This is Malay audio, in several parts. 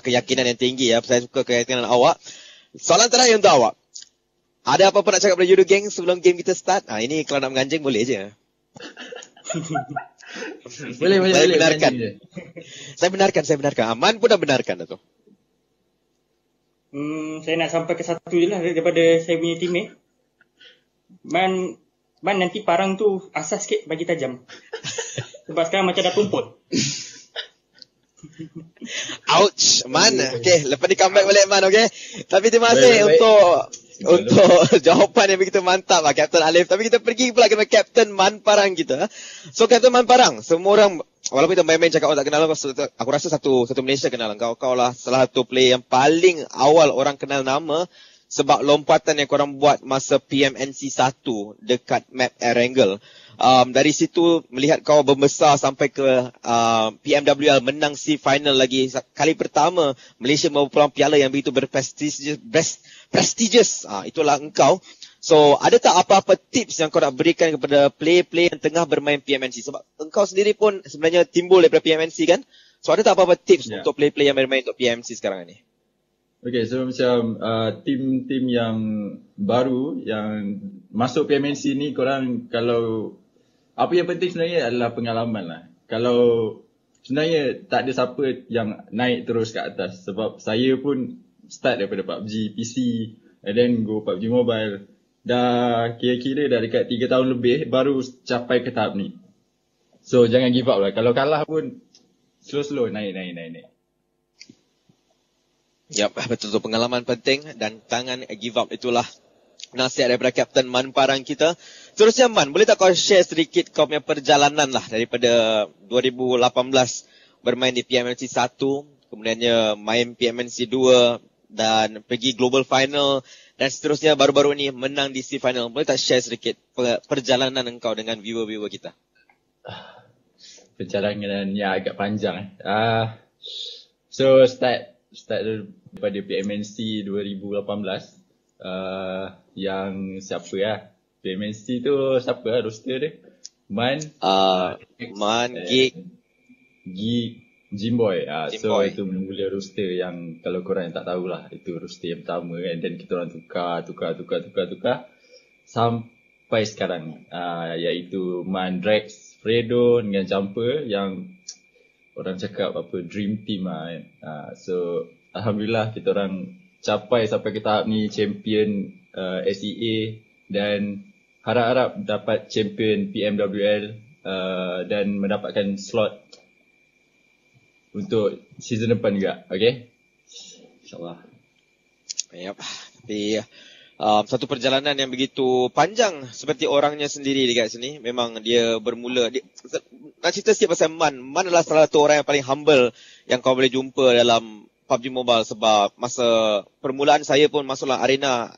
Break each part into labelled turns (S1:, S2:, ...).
S1: keyakinan yang tinggi ya. Saya suka keyakinan awak. Soalan terakhir untuk awak. Ada apa-apa nak cakap pada Judo Gang sebelum game kita start? Ah ini kalau nak menganjing boleh je.
S2: boleh, boleh,
S1: saya
S2: boleh.
S1: benarkan. saya benarkan, saya benarkan. Aman pun dah benarkan tu.
S3: Hmm, saya nak sampai ke satu je lah daripada saya punya teammate. Man, man nanti parang tu asas sikit bagi tajam. Sebab sekarang macam dah tumput.
S1: Ouch, Man. Okay, lepas ni comeback balik Man, okay. Tapi terima kasih untuk untuk jawapan yang begitu mantap lah Captain Alif. Tapi kita pergi pula kepada Captain Man Parang kita. So Captain Man Parang, semua orang walaupun kita main-main cakap orang tak kenal kau, aku rasa satu satu Malaysia kenal kau. Kau lah salah satu player yang paling awal orang kenal nama sebab lompatan yang korang buat masa PMNC 1 dekat map Erangel. Um, dari situ melihat kau membesar sampai ke uh, PMWL menang si final lagi kali pertama Malaysia pulang piala yang begitu berprestisius best prestigious. Ah, itulah engkau. So, ada tak apa-apa tips yang kau nak berikan kepada player-player yang tengah bermain PMNC? Sebab engkau sendiri pun sebenarnya timbul daripada PMNC kan? So, ada tak apa-apa tips yeah. untuk player-player yang bermain untuk PMNC sekarang ni?
S2: Okay, so macam uh, tim-tim yang baru yang masuk PMNC ni korang kalau apa yang penting sebenarnya adalah pengalaman lah. Kalau sebenarnya tak ada siapa yang naik terus ke atas sebab saya pun start daripada PUBG PC and then go PUBG Mobile dah kira-kira dah dekat 3 tahun lebih baru capai ke tahap ni. So jangan give up lah. Kalau kalah pun slow-slow naik naik naik naik.
S1: Yap, betul tu pengalaman penting dan tangan give up itulah nasihat daripada Captain Man Parang kita. Terusnya Man, boleh tak kau share sedikit kau punya perjalanan lah daripada 2018 bermain di PMNC 1, kemudiannya main PMNC 2 dan pergi global final dan seterusnya baru-baru ni menang di C final. Boleh tak share sedikit perjalanan engkau dengan viewer-viewer kita?
S2: Perjalanan yang agak panjang eh. Uh, so start start daripada PMNC 2018 uh, yang siapa lah PMNC tu siapa lah roster dia? Man?
S1: Uh, Man Geek.
S2: Geek Jimboy uh, so Boy. itu mula roster yang kalau korang yang tak tahulah itu roster yang pertama kan. Dan kita orang tukar tukar tukar tukar tukar. Sampai sekarang uh, iaitu Man Drex Fredo dengan Jumper yang orang cakap apa dream team lah kan. Uh, so Alhamdulillah kita orang capai sampai ke tahap ni champion uh, SEA dan harap-harap dapat champion PMWL uh, dan mendapatkan slot untuk season depan juga. Okay? InsyaAllah.
S1: Yep. Tapi um, satu perjalanan yang begitu panjang seperti orangnya sendiri dekat sini. Memang dia bermula. Dia, nak cerita sikit pasal Man. Man adalah salah satu orang yang paling humble yang kau boleh jumpa dalam PUBG Mobile sebab masa permulaan saya pun masuklah arena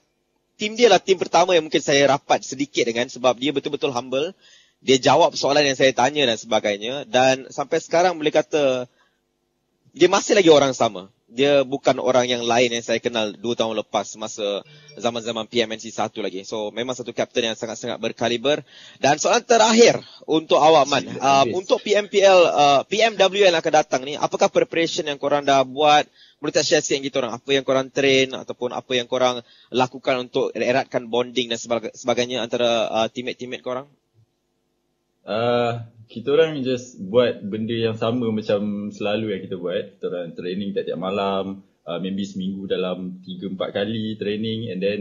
S1: tim dia lah tim pertama yang mungkin saya rapat sedikit dengan sebab dia betul-betul humble. Dia jawab soalan yang saya tanya dan sebagainya. Dan sampai sekarang boleh kata dia masih lagi orang sama. Dia bukan orang yang lain yang saya kenal 2 tahun lepas masa zaman-zaman PMNC 1 lagi. So memang satu kapten yang sangat-sangat berkaliber. Dan soalan terakhir untuk awak Man. Uh, untuk PMPL uh, PMW yang akan datang ni apakah preparation yang korang dah buat? Boleh tak share sikit orang apa yang korang train ataupun apa yang korang lakukan untuk eratkan bonding dan sebagainya antara uh, teammate-teammate korang?
S2: Uh, kita orang just buat benda yang sama macam selalu yang kita buat. Kita orang training tiap-tiap malam, uh, maybe seminggu dalam 3-4 kali training and then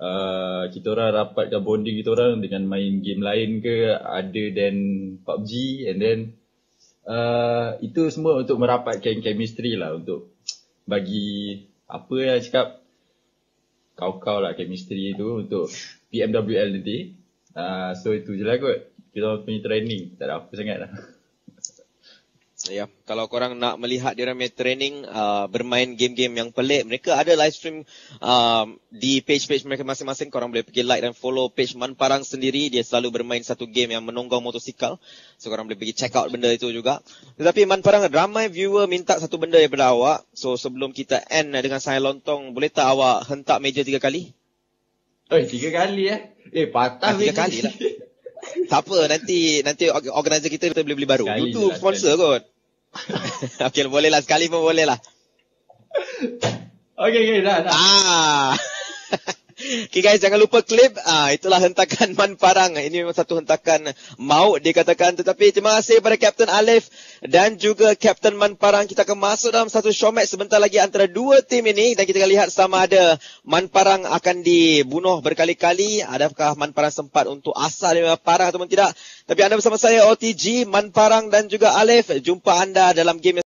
S2: uh, kita orang rapatkan bonding kita orang dengan main game lain ke other than PUBG and then uh, itu semua untuk merapatkan chemistry lah untuk bagi apa yang cakap kau-kau lah chemistry tu untuk PMWL nanti. Uh, so itu je lah kot. Kita punya training. Tak ada apa sangat lah.
S1: Ya, kalau korang nak melihat dia punya training uh, bermain game-game yang pelik, mereka ada live stream uh, di page-page mereka masing-masing. Korang boleh pergi like dan follow page Man Parang sendiri. Dia selalu bermain satu game yang menunggang motosikal. So korang boleh pergi check out benda itu juga. Tetapi Man Parang, ramai viewer minta satu benda daripada awak. So sebelum kita end dengan saya lontong, boleh tak awak hentak meja tiga kali?
S2: Oh, tiga kali eh? Eh, patah ah,
S1: Tiga kali lah. tak apa, nanti nanti organizer kita kita boleh beli baru. Sekali YouTube sponsor kot. Okey, boleh lah. Sekali pun boleh lah.
S2: Okay, okay, dah, dah.
S1: Ah. Okay guys, jangan lupa klip. Ah, itulah hentakan Man Parang. Ini memang satu hentakan maut dikatakan. Tetapi terima kasih kepada Kapten Alif dan juga Kapten Man Parang. Kita akan masuk dalam satu show match sebentar lagi antara dua tim ini. Dan kita akan lihat sama ada Man Parang akan dibunuh berkali-kali. Adakah Man Parang sempat untuk asal dia parang ataupun tidak. Tapi anda bersama saya OTG, Man Parang dan juga Alif. Jumpa anda dalam game